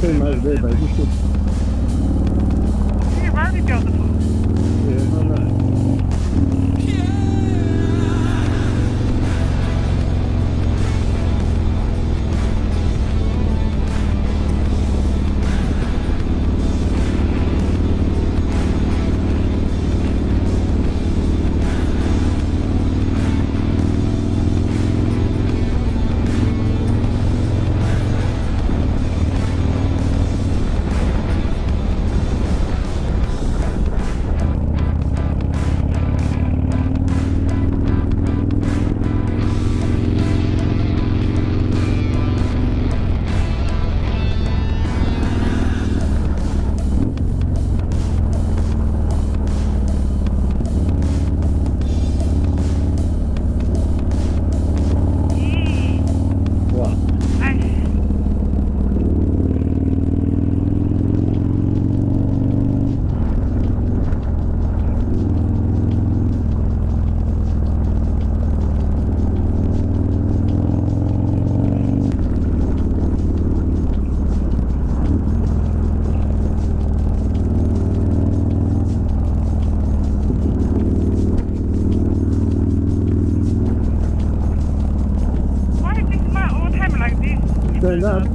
Ik ben maar weer bij die stoep. Hier die. love.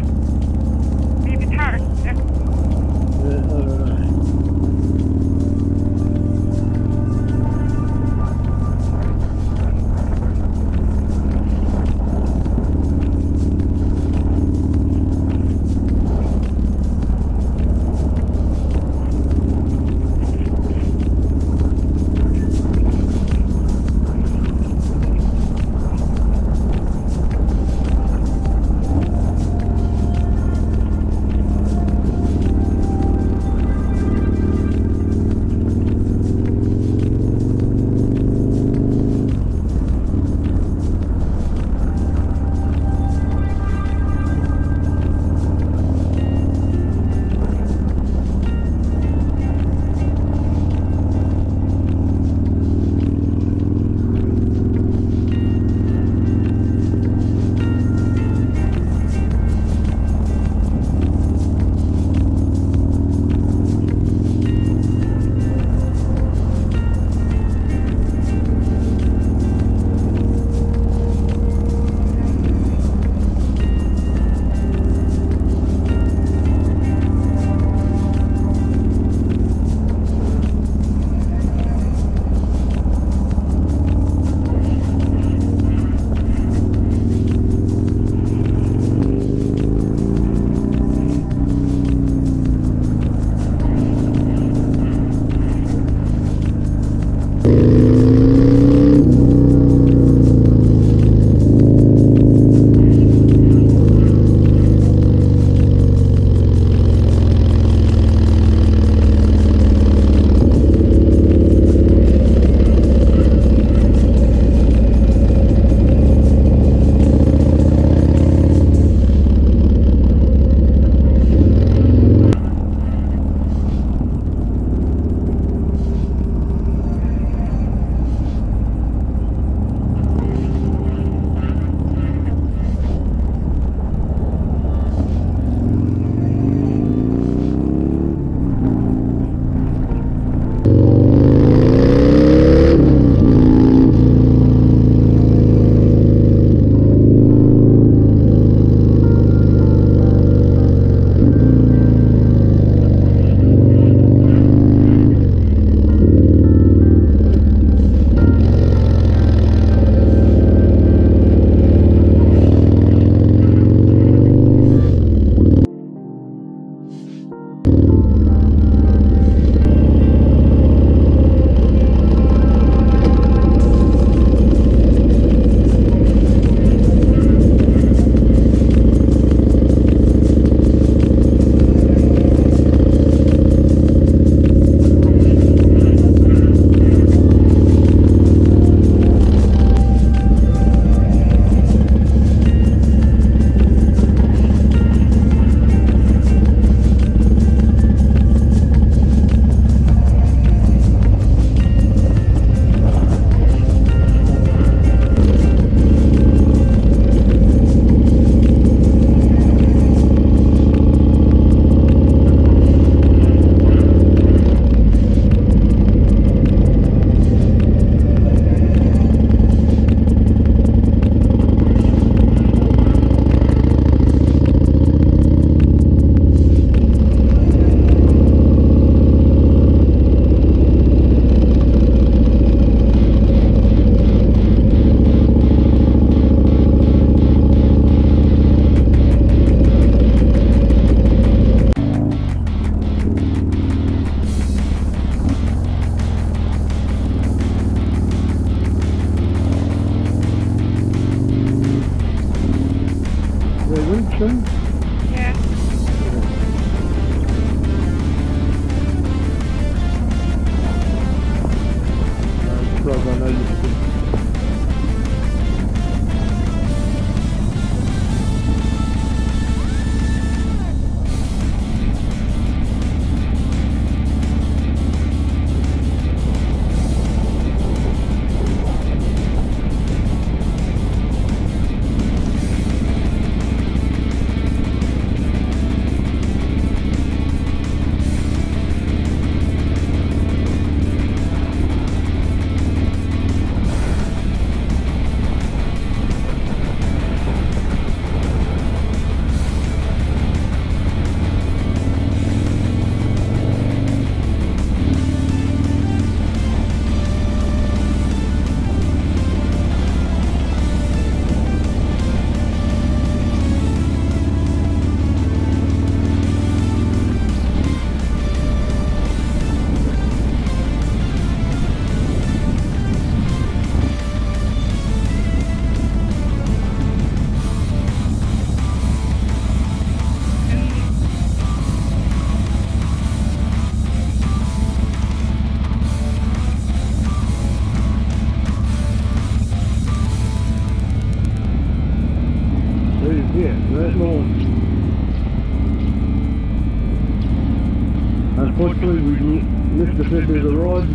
Unfortunately, we missed the bit of the rod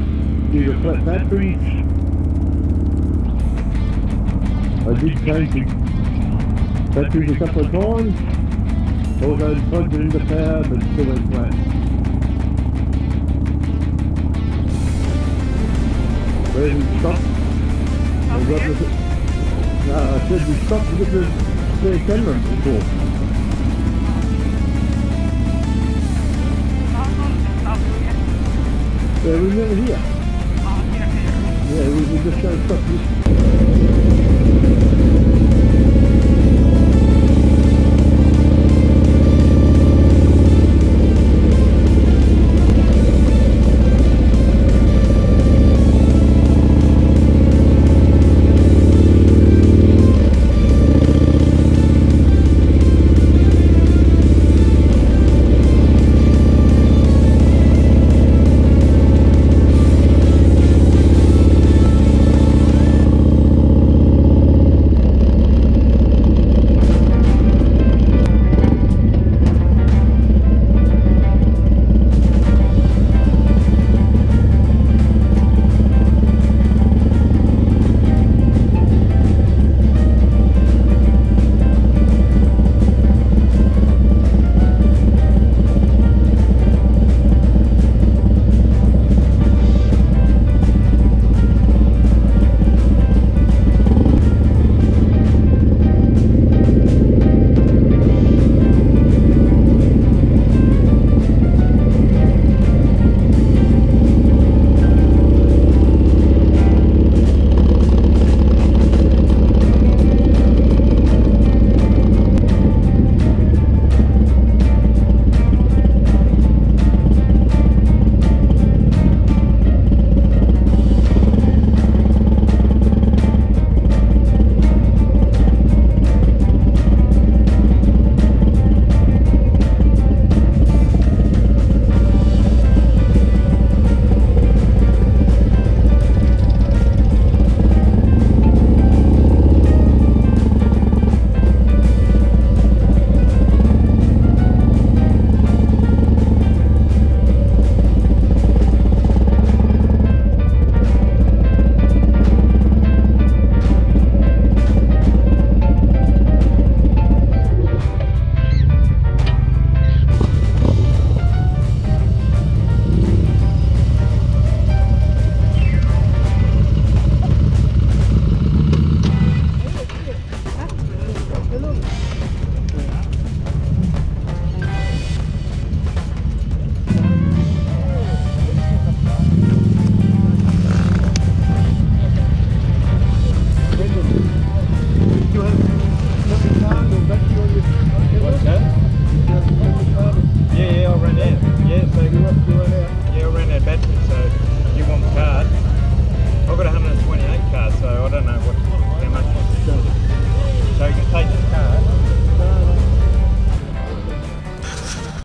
due to flat batteries. I did change the batteries a couple of times. Although I plugged it into power, but still went flat. Where did we stop? Up I got the- No, I said we stopped to get the spare camera before. Yeah, we were here. Oh, here, here. Yeah, we, we just gotta stop this.